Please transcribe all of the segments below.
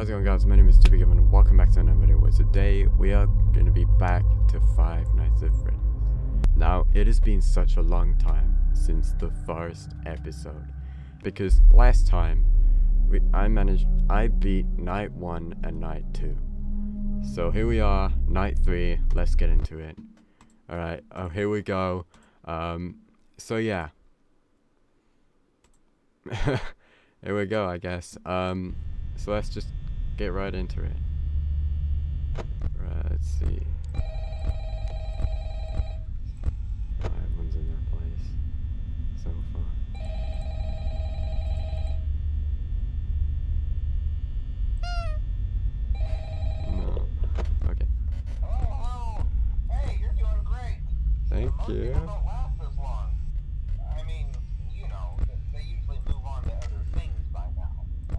How's it going guys, my name is Stevie Given and welcome back to another video where today we are going to be back to Five Nights at Freddy's. Now, it has been such a long time since the first episode because last time we, I managed, I beat night 1 and night 2. So here we are, night 3, let's get into it. Alright, oh here we go. Um, so yeah. here we go, I guess. Um, so let's just get right into it. Right, let's see. Oh, everyone's in their place so far. No. Okay. Oh, oh. hey, you're doing great. Thank you. people don't last this long. I mean, you know, th- they usually move on to other things by now. Uh,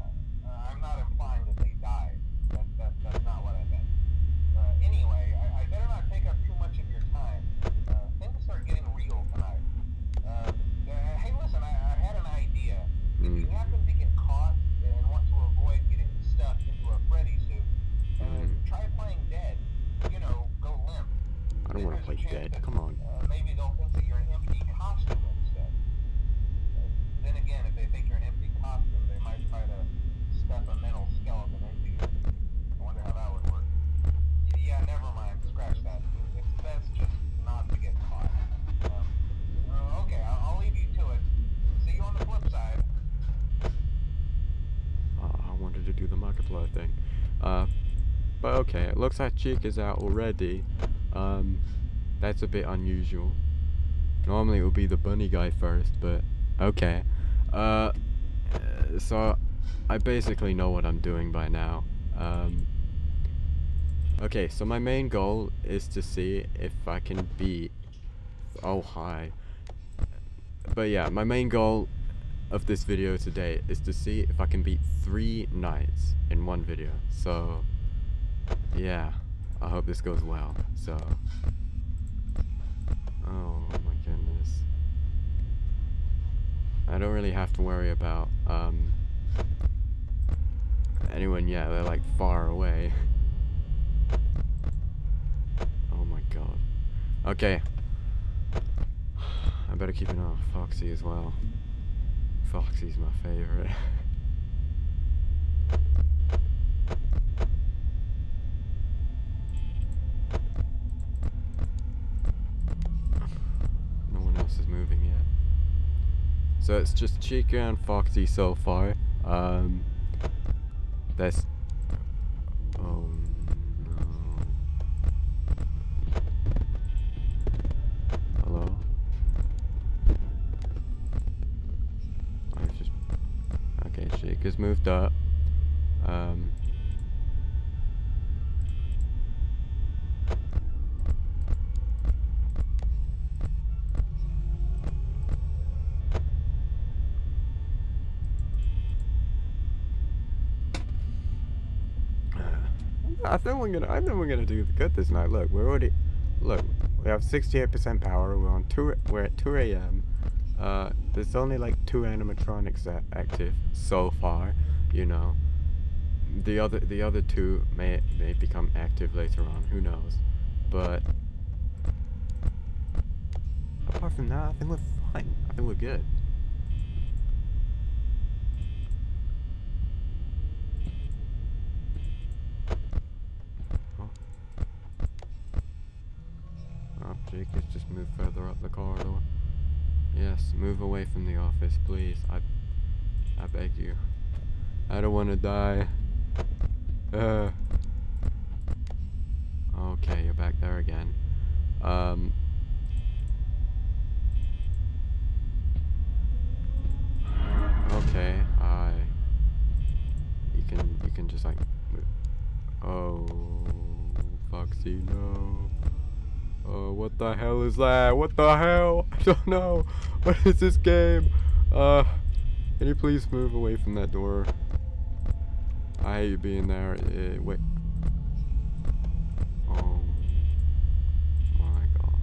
uh, I'm not implying that they died. That, that, that's not what I meant. Uh, anyway, I, I better not take up too much of your time. Uh, things start getting real tonight. Uh, uh, hey, listen, I, I had an idea. If you Mm. happen to get caught and want to avoid getting stuffed into a Freddy suit, uh, Mm. try playing dead. You know, go limp. I don't want to There's play a chance dead. that, Come on. Uh, maybe they'll think that you're an empty costume instead. Uh, then again, if they think you're an empty costume, they might try to stuff a mental skeleton into you. I wonder how that would work. Y- Yeah, never mind. Scratch that. It's best just not to get caught. Um, uh, okay, I'll, I'll leave you to it. See you on the flip side. Oh, I wanted to do the Markiplier thing. Uh, but okay, it looks like Cheek is out already. Um, that's a bit unusual. Normally it would be the bunny guy first, but okay. Uh, so I basically know what I'm doing by now. Um, okay, so my main goal is to see if I can beat. Oh, hi. But yeah, my main goal of this video today is to see if I can beat three nights in one video. So, yeah, I hope this goes well. So, oh my goodness. I don't really have to worry about, um, anyone yet. They're like far away. oh my god. Okay. I better keep an eye on Foxy as well. Foxy's my favorite. no one else is moving yet. So it's just Chica and Foxy so far. Um, there's. I think we're gonna. I think we're gonna do good this night. Look, we're already. Look, we have 68% power. We're on two. We're at 2 a.m. Uh, there's only like two animatronics active so far. You know, the other the other two may may become active later on. Who knows? But apart from that, I think we're fine. I think we're good. Oh. Oh, Jake has just moved further up the corridor. Yes, move away from the office, please. I, I beg you. I don't want to die. Uh. Okay, you're back there again. Um. Okay, I. You can, you can just like. Oh, Foxy, no. What the hell is that? What the hell? I don't know. What is this game? Uh, can you please move away from that door? I hate you being there. Uh, wait. Oh my god.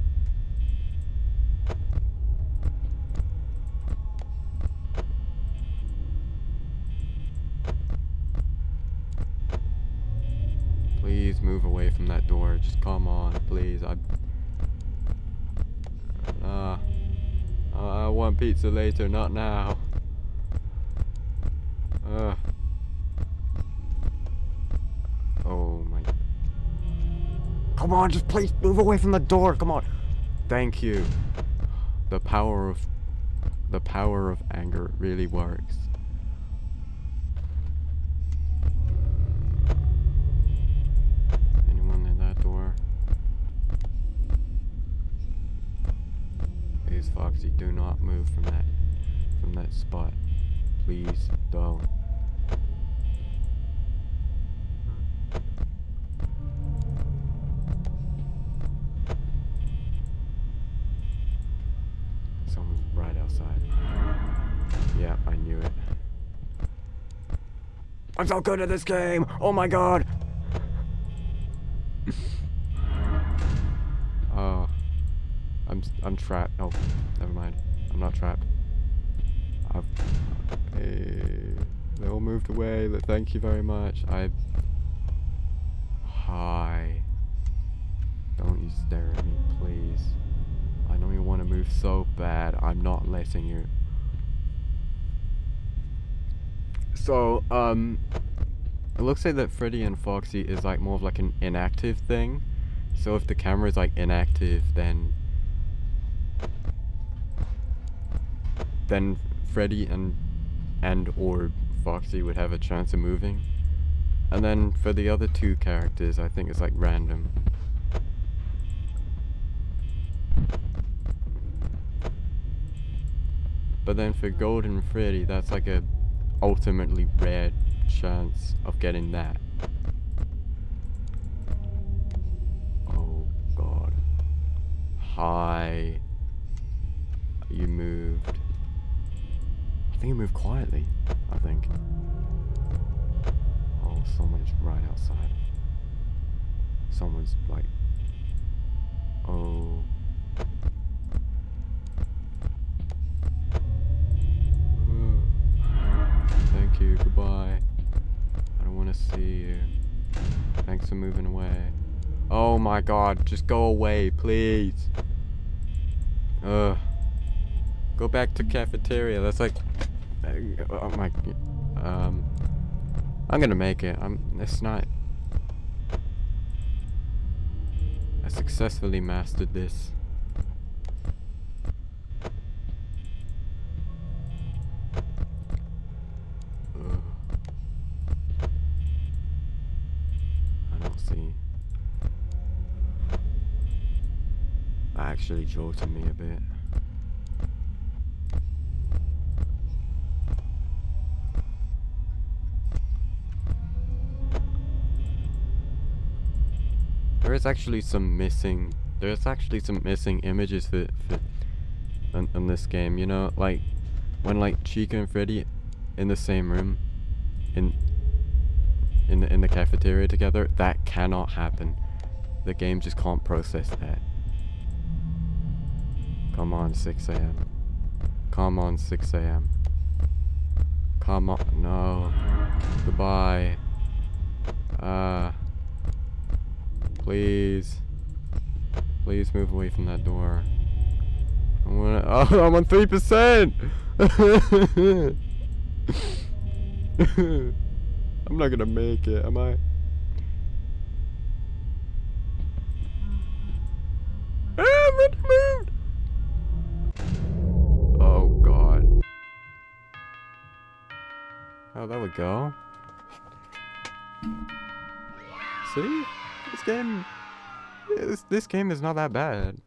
please move away from that door. Just come on, please. I. want pizza later, not now. Uh. Oh my. Come on, just please move away from the door. Come on. Thank you. The power of the power of anger really works. Anyone in that door? Please, Foxy, do not move from that from that spot. Please don't. Someone's right outside. Yeah, I knew it. I'm so good at this game! Oh my god! Oh. I'm I'm trapped. Oh, trapped. I've Hey, they all moved away. Thank you very much. I Hi. Don't you stare at me, please. I know you want to move so bad. I'm not letting you. So, um, it looks like that Freddy and Foxy is like more of like an inactive thing. So if the camera is like inactive, then then Freddy and and or Foxy would have a chance of moving. And then for the other two characters, I think it's like random. But then for Golden Freddy, that's like a ultimately rare chance of getting that. Oh god. Hi. You moved. I think you moved quietly. I think. Oh, someone's right outside. Someone's like. Oh. Thank you. Goodbye. I don't want to see you. Thanks for moving away. Oh my god, just go away, please. Ugh. Go back to cafeteria. That's like. Uh, Oh my. Um. I'm gonna make it. I'm. It's not. I successfully mastered this. I don't see. That actually jolted me a bit. Is actually some missing. There's actually some missing images for, for this game. You know, like when like Chica and Freddy in the same room, in in the, in the cafeteria together. That cannot happen. The game just can't process that. Come on, 6 a.m. Come on, 6 a.m. Come on, no. Goodbye. Uh. Please. Please move away from that door. I wanna, oh, I'm on 3%! I'm not gonna make it, am I? Ah, ready! Oh god. Oh, go. See? This game... This, this game is not that bad.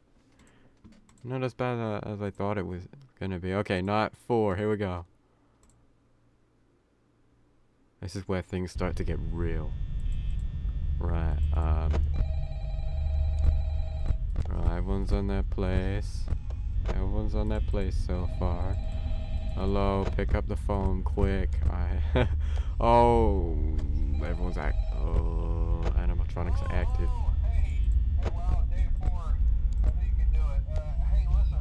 Not as bad uh, as I thought it was gonna be. Okay, not four. Here we go. This is where things start to get real. Right, um... Right, everyone's on their place. Everyone's on their place so far. Hello, pick up the phone quick. I... oh... Everyone's act... Oh... Animatronics are active. Oh, hey. Hey, four. I think you can do it. Uh, hey, listen.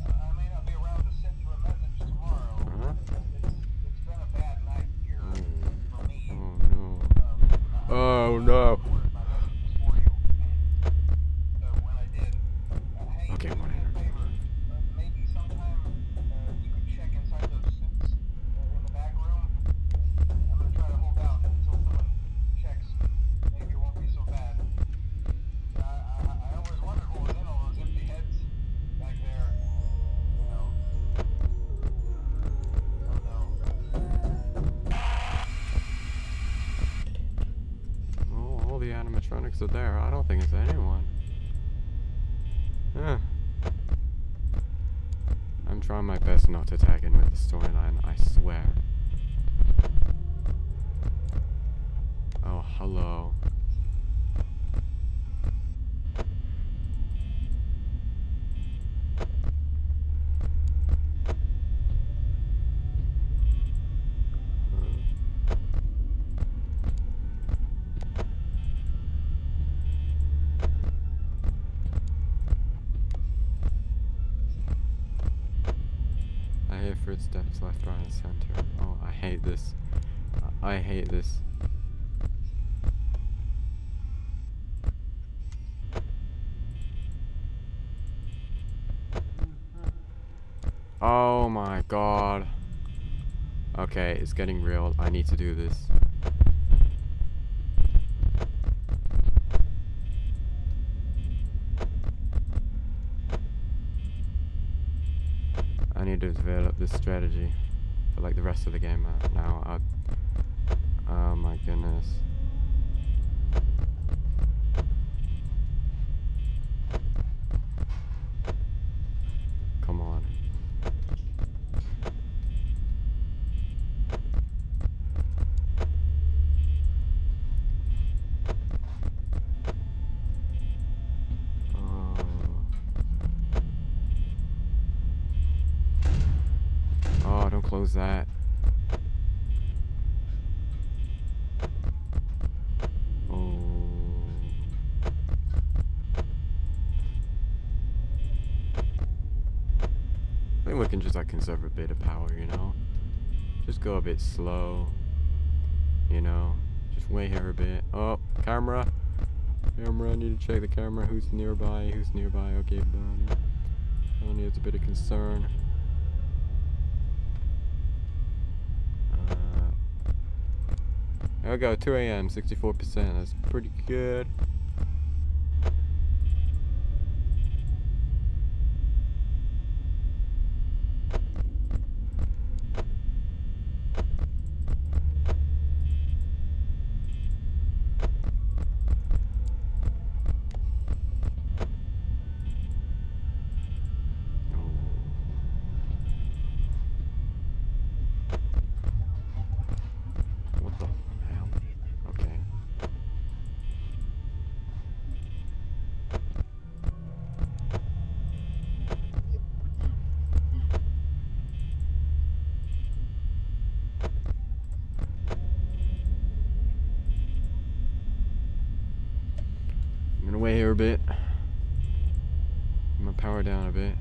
Uh, I may not be around to send you a message tomorrow. It's, it's been a bad night here for me. Oh no. Um, Oh no. Are there? I don't think it's anyone. I'm trying my best not to tag in with the storyline, I swear. Oh, hello. Left, right, and center. Oh, I hate this. I hate this. Oh my god. Okay, it's getting real. I need to do this. I need to develop this strategy for like the rest of the game uh, now. I, oh my goodness. Come on. Oh. Oh, that. Oh. I think we can just like conserve a bit of power, you know? Just go a bit slow. You know? Just wait here a bit. Oh, camera. Camera, I need to check the camera. Who's nearby? Who's nearby? Okay, buddy. Only it's a bit of concern. Uh, there we go, 2 a.m., 64%. That's pretty good. Here a bit. I'm gonna power down a bit.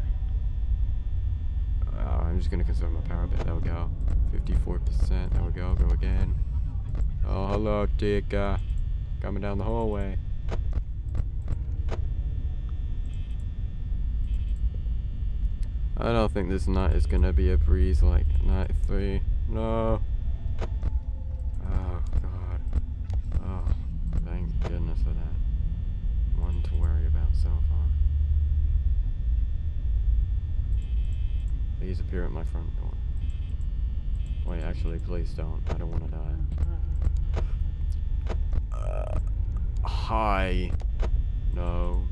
Uh, I'm just gonna conserve my power a bit. There we go. 54%. There we go. Go again. Oh, hello, Chica. Coming down the hallway. I don't think this night is gonna be a breeze like night three. No. Oh, God. Oh, thank goodness for that. So far. Please appear at my front door. Wait, actually, please don't. I don't want to die. Uh, hi. No.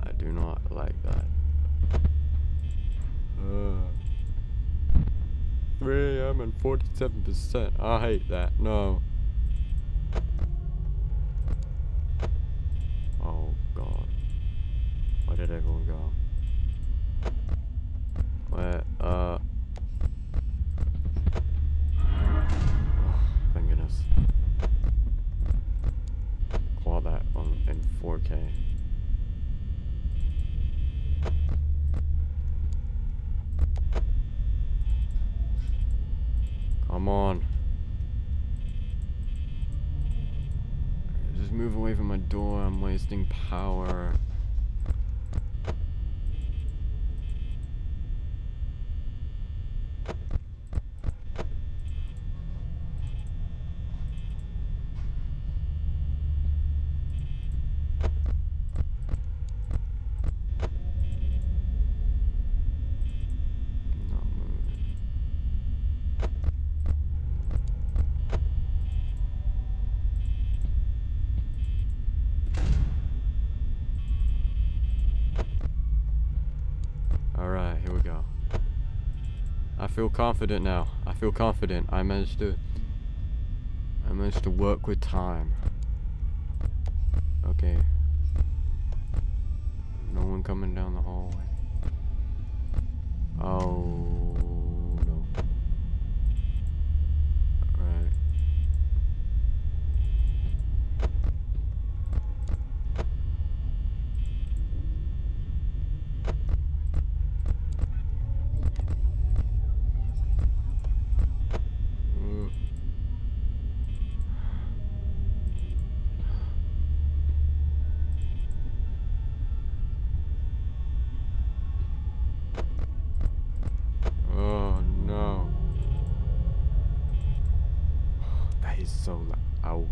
I do not like that. Uh, 3 a.m. and 47%. I hate that. No. Where did everyone go? Where, uh... Oh, thank goodness. Quad that on in 4K. Come on. Just move away from my door. I'm wasting power. Not moving. Feel confident now. I feel confident. I managed to. I managed to work with time. Okay. No one coming down the hallway. Oh no. Right. Mm. Oh no. That is so loud.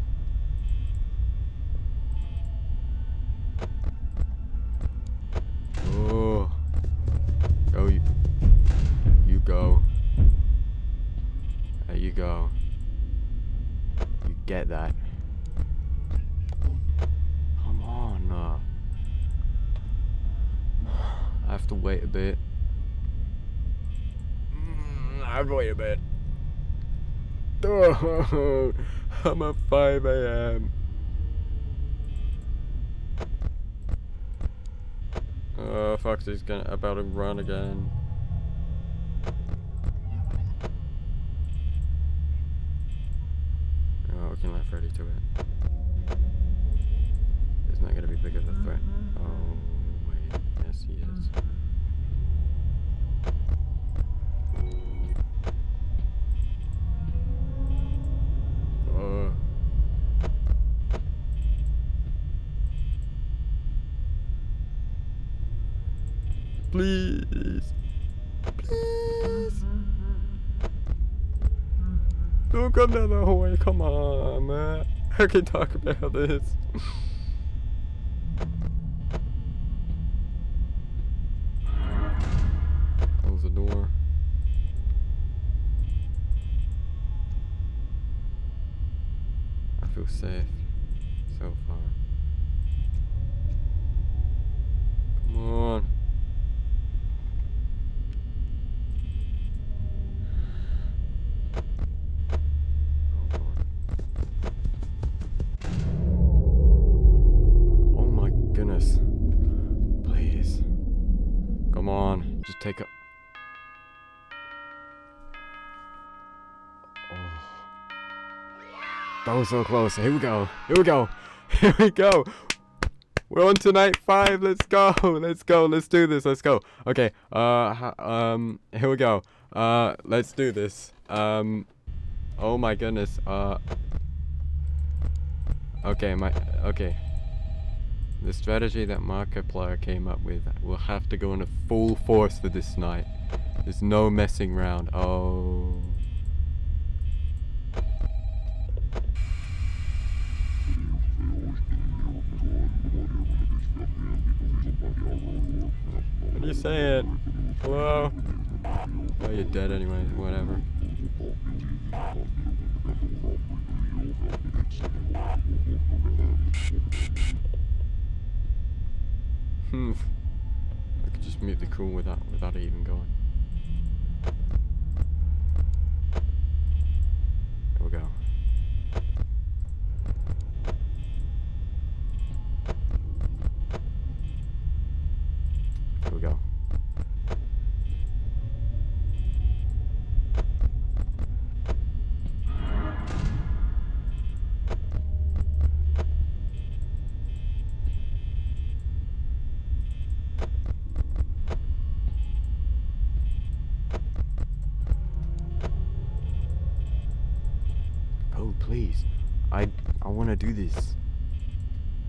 Oh. Go you. Go. There you go. You get that. Come on. Uh. I have to wait a bit. Mm, I have to wait a bit. Oh, I'm at 5 a.m. Uh, Foxy's gonna about to run again. Oh, we can let Freddy to it. it. Isn't gonna be big of a threat? Oh, wait. Yes, he is. Please. Please. Don't come down the hallway. Come on, man. I can talk about this. take a. Oh. That was so close. Here we go. Here we go. Here we go. We're on to night five. Let's go. Let's go. Let's do this. Let's go. Okay. Uh. Um. Here we go. Uh. Let's do this. Um. Oh my goodness. Uh. Okay. My. Okay. The strategy that Markiplier came up with will have to go into full force for this night. There's no messing around. Oh. What are you saying? Hello? Oh, you're dead anyway. Whatever. I could just mute the call without without it even going. There we go. Here we go. Oh, please. I To do this.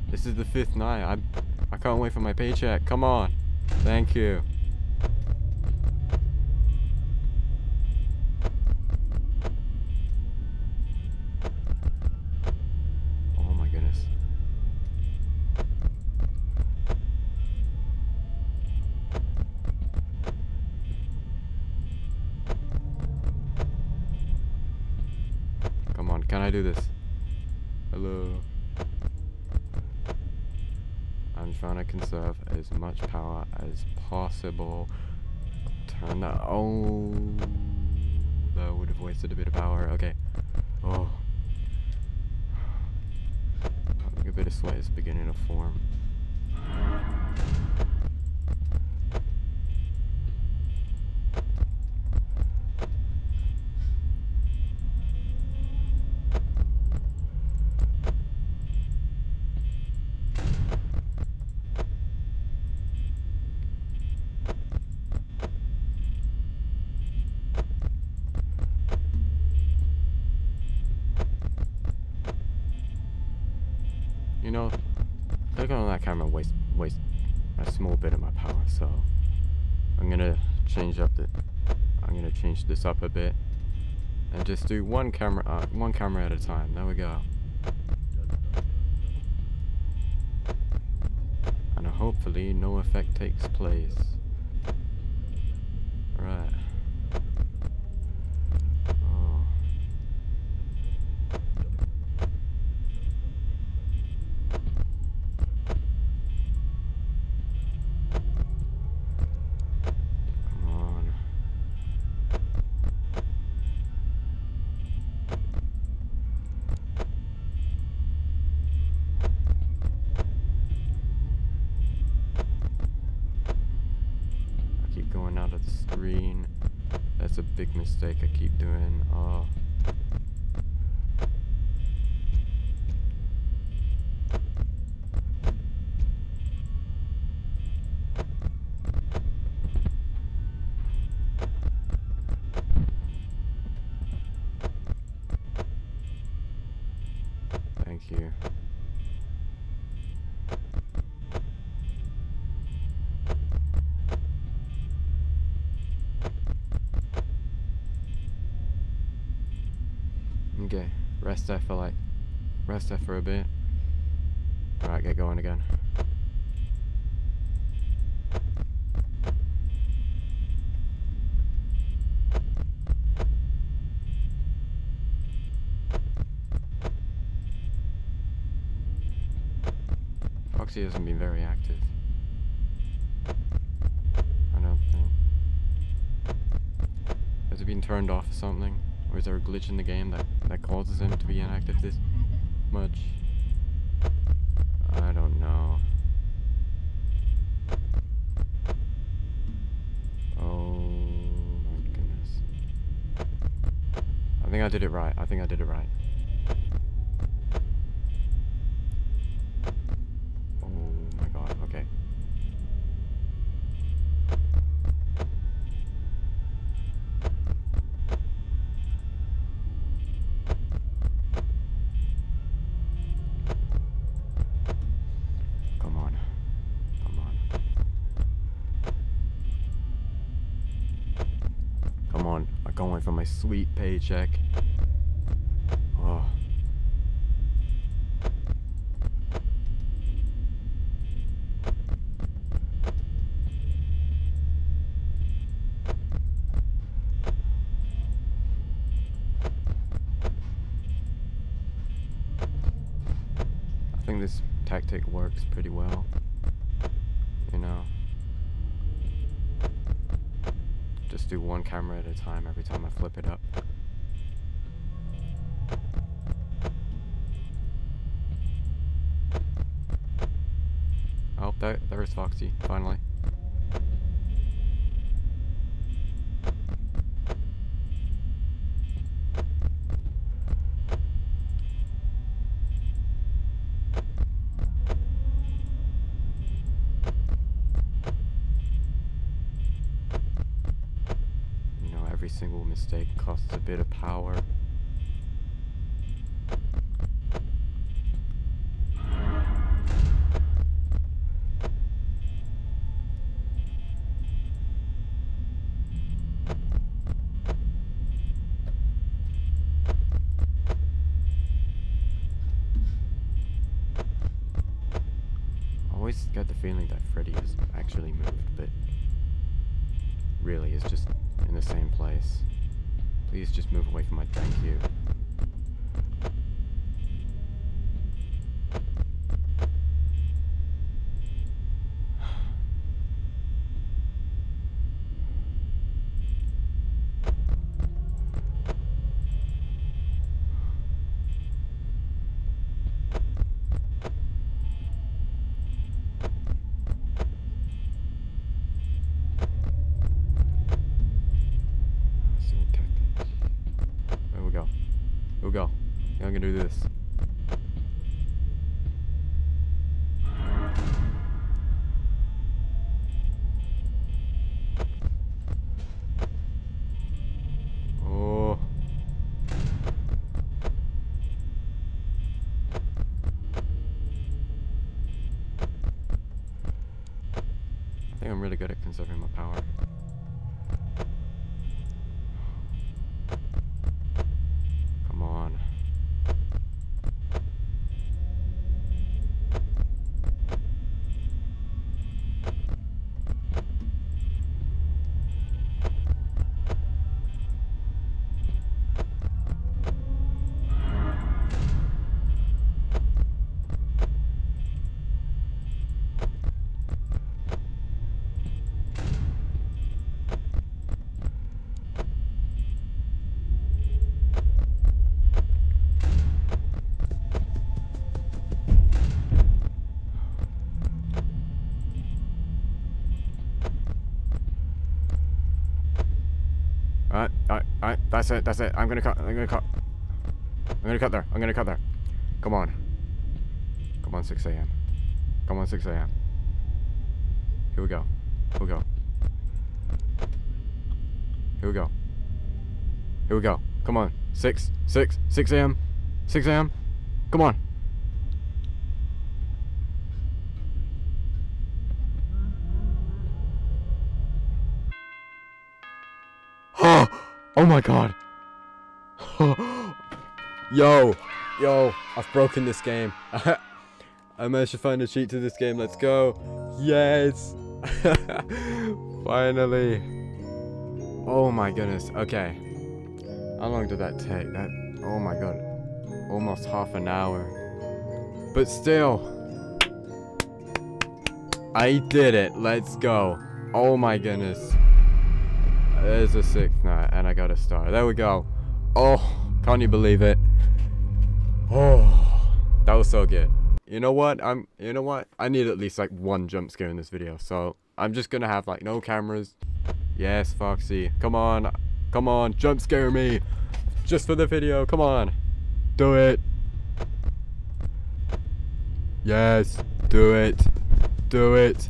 This is the fifth night. I I can't wait for my paycheck. Come on. Thank you. Oh my goodness. Come on, can I do this? Hello. I'm trying to conserve as much power as possible. Turn that. Oh. that Would have wasted a bit of power. Okay. Oh. I think a bit of sweat is beginning to form. Know, looking on that camera waste waste a small bit of my power, so I'm gonna change up the I'm gonna change this up a bit and just do one camera uh, one camera at a time. There we go. And hopefully no effect takes place. Mistake I keep doing. Oh. Okay, rest there for like, rest there for a bit. Alright, get going again. Foxy hasn't been very active. I don't think. Has it been turned off or something? Or is there a glitch in the game that, that causes him to be inactive this much? I don't know. Oh my goodness. I think I did it right. I think I did it right. Oh my god, okay. Come on. Come on. Come on. I'm going for my sweet paycheck. Oh. I think this tactic works pretty well. You know. Just do one camera at a time every time I flip it up. Oh, there, there's Foxy, finally. You know, every single mistake costs a bit of power. That's it, that's it. I'm gonna cut, I'm gonna cut. I'm gonna cut there, I'm gonna cut there. Come on. Come on, 6 a.m. Come on, 6 a.m. Here we go. Here we go. Here we go. Here we go. Come on. 6, 6, 6 a.m. 6 a.m. Come on. Oh, my god. yo, yo, I've broken this game. I managed to find a cheat to this game. Let's go. Yes. Finally. Oh my goodness. Okay. How long did that take? That oh my god. Almost half an hour. But still. I did it. Let's go. Oh my goodness. There's a sixth night, and I got a star. There we go. Oh, can't you believe it? Oh, that was so good. You know what? I'm. You know what? I need at least like one jump scare in this video, so I'm just gonna have like no cameras. Yes, Foxy. Come on, come on, jump scare me, just for the video. Come on, do it. Yes, do it, do it.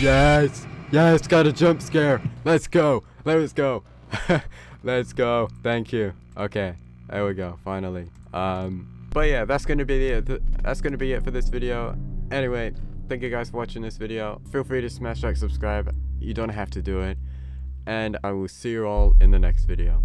Yes, yes, got a jump scare. Let's go. Let's go. Let's go. Thank you. Okay. There we go. Finally. Um but yeah, that's to be it. That's to be it for this video. Anyway, thank you guys for watching this video. Feel free to smash like subscribe. You don't have to do it. And I will see you all in the next video.